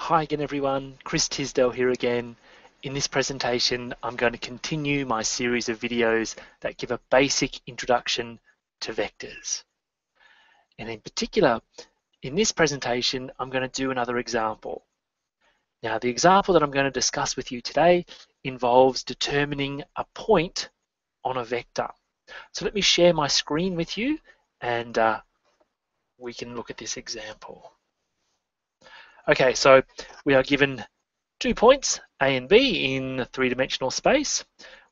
Hi again everyone, Chris Tisdell here again. In this presentation I'm going to continue my series of videos that give a basic introduction to vectors. And in particular, in this presentation I'm going to do another example. Now the example that I'm going to discuss with you today involves determining a point on a vector. So let me share my screen with you and uh, we can look at this example. Okay, so we are given two points, A and B, in three-dimensional space.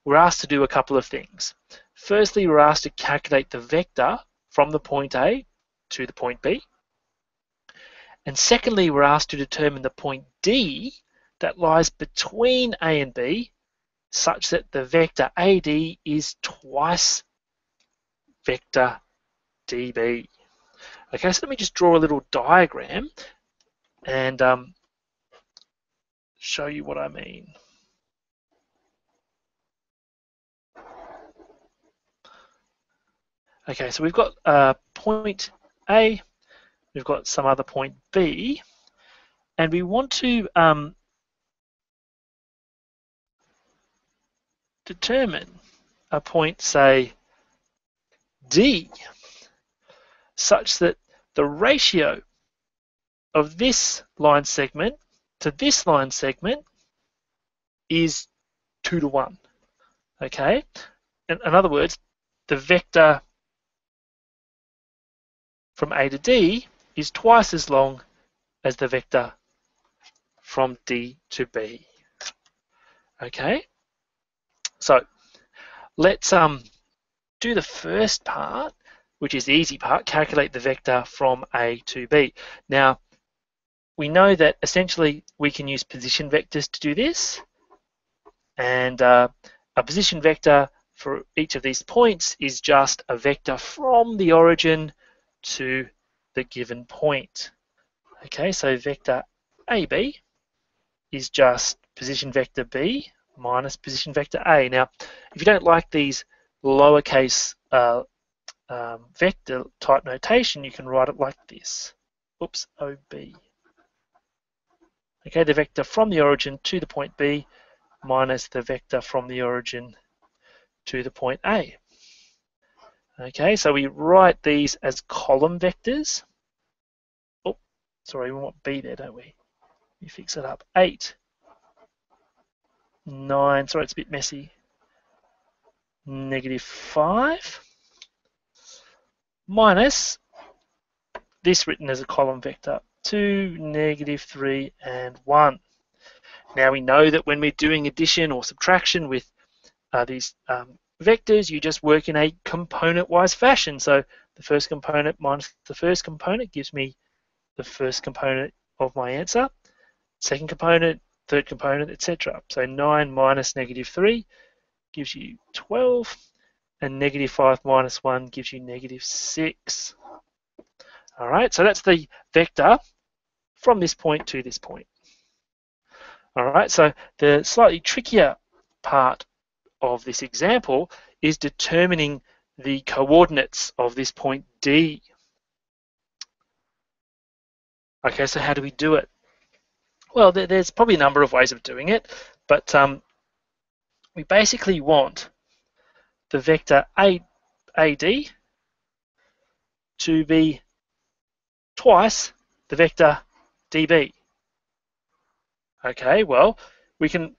We're asked to do a couple of things. Firstly, we're asked to calculate the vector from the point A to the point B. And secondly, we're asked to determine the point D that lies between A and B such that the vector AD is twice vector DB. Okay, so let me just draw a little diagram and um, show you what I mean. Okay, so we've got uh, point A, we've got some other point B, and we want to um, determine a point, say, D, such that the ratio of this line segment to this line segment is 2 to 1. Okay? In, in other words, the vector from A to D is twice as long as the vector from D to B. Okay? So let's um, do the first part, which is the easy part, calculate the vector from A to B. Now, we know that essentially we can use position vectors to do this. And uh, a position vector for each of these points is just a vector from the origin to the given point. Okay, so vector AB is just position vector B minus position vector A. Now, if you don't like these lowercase uh, um, vector type notation, you can write it like this. Oops, OB. Okay, the vector from the origin to the point B minus the vector from the origin to the point A. Okay, so we write these as column vectors. Oh, sorry, we want B there, don't we? We fix it up. 8, 9, sorry, it's a bit messy. Negative 5 minus this written as a column vector. 2, negative 3, and 1. Now we know that when we're doing addition or subtraction with uh, these um, vectors, you just work in a component-wise fashion. So the first component minus the first component gives me the first component of my answer. Second component, third component, etc. So 9 minus negative 3 gives you 12, and negative 5 minus 1 gives you negative 6. All right, so that's the vector from this point to this point. All right, so the slightly trickier part of this example is determining the coordinates of this point D. Okay, so how do we do it? Well, there's probably a number of ways of doing it, but um, we basically want the vector A, AD to be twice the vector dB. Okay, well, we can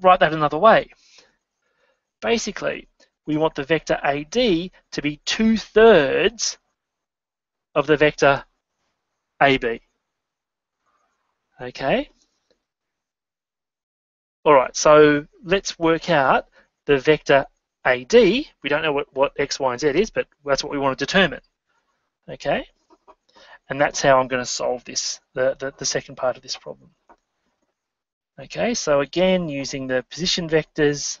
write that another way. Basically, we want the vector AD to be two-thirds of the vector AB. Okay? All right, so let's work out the vector AD. We don't know what, what X, Y, and Z is, but that's what we want to determine. Okay? And that's how I'm going to solve this, the, the, the second part of this problem. Okay, so again, using the position vectors,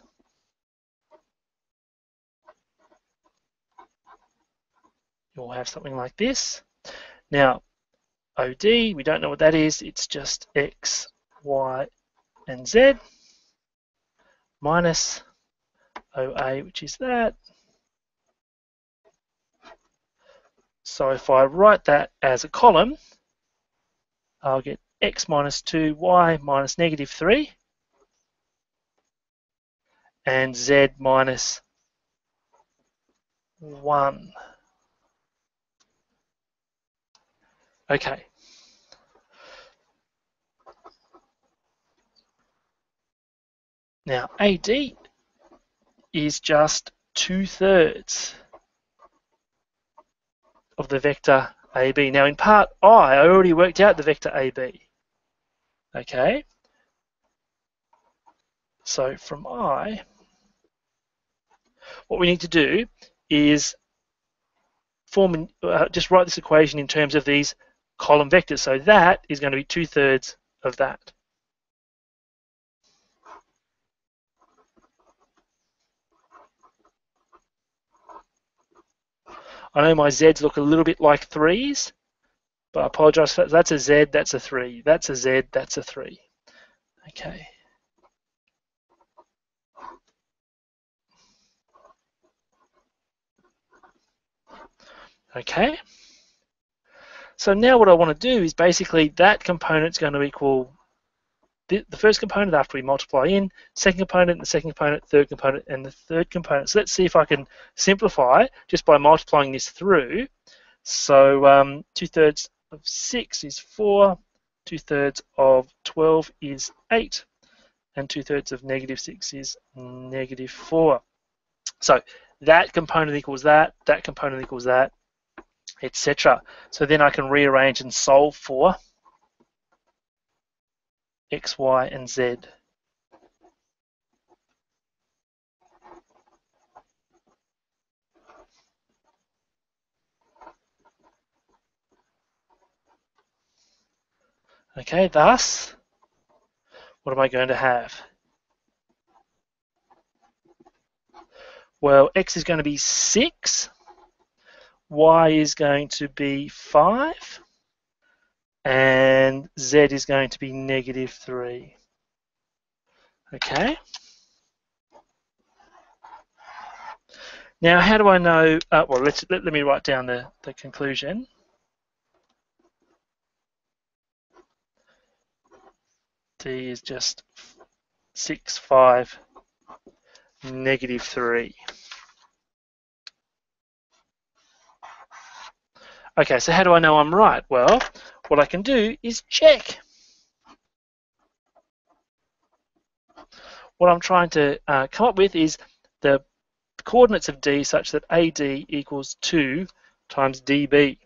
you'll have something like this. Now, OD, we don't know what that is, it's just X, Y, and Z, minus OA, which is that, So if I write that as a column, I'll get x minus 2, y minus negative 3, and z minus 1. Okay. Now, AD is just two-thirds of the vector AB. Now, in part I, I already worked out the vector AB. Okay? So from I, what we need to do is form, uh, just write this equation in terms of these column vectors. So that is going to be two-thirds of that. I know my Zs look a little bit like threes, but I apologize for that. That's a Z, that's a three. That's a Z, that's a three. Okay. Okay. So now what I want to do is basically that component's going to equal the, the first component after we multiply in, second component, the second component, third component, and the third component. So let's see if I can simplify just by multiplying this through. So um, 2 thirds of 6 is 4, 2 thirds of 12 is 8, and 2 thirds of negative 6 is negative 4. So that component equals that, that component equals that, etc. So then I can rearrange and solve for x, y, and z. Okay, thus, what am I going to have? Well, x is going to be 6, y is going to be 5, and z is going to be negative 3. Okay. Now, how do I know, uh, well, let's, let, let me write down the, the conclusion. D is just 6, 5, negative 3. Okay, so how do I know I'm right? Well, what I can do is check. What I'm trying to uh, come up with is the coordinates of D such that AD equals 2 times DB.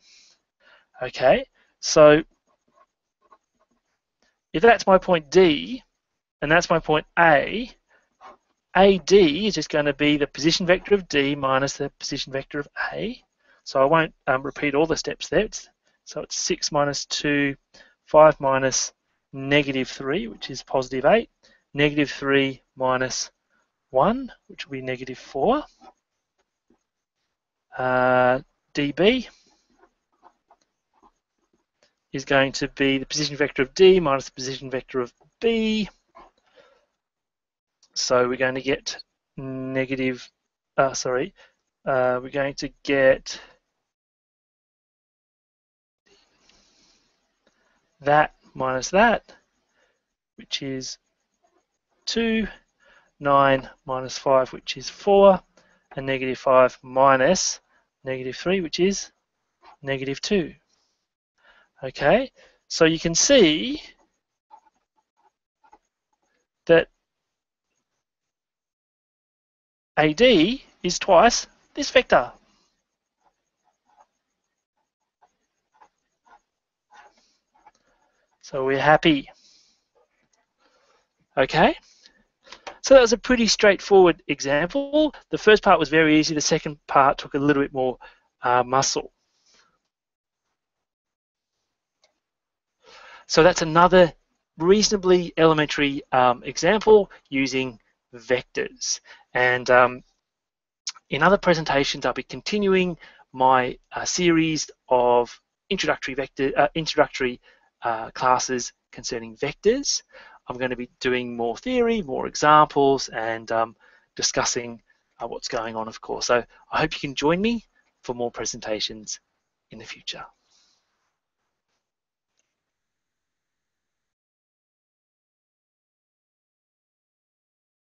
Okay, so if that's my point D and that's my point A, AD is just going to be the position vector of D minus the position vector of A. So I won't um, repeat all the steps there. It's so it's 6 minus 2, 5 minus negative 3, which is positive 8, negative 3 minus 1, which will be negative 4. Uh, dB is going to be the position vector of D minus the position vector of B. So we're going to get negative, uh, sorry, uh, we're going to get that minus that, which is 2, 9 minus 5, which is 4, and negative 5 minus negative 3, which is negative 2. Okay, so you can see that AD is twice this vector. So we're happy. Okay. So that was a pretty straightforward example. The first part was very easy. The second part took a little bit more uh, muscle. So that's another reasonably elementary um, example using vectors. And um, in other presentations, I'll be continuing my uh, series of introductory vector, uh, introductory uh, classes concerning vectors. I'm going to be doing more theory, more examples, and um, discussing uh, what's going on, of course. So I hope you can join me for more presentations in the future.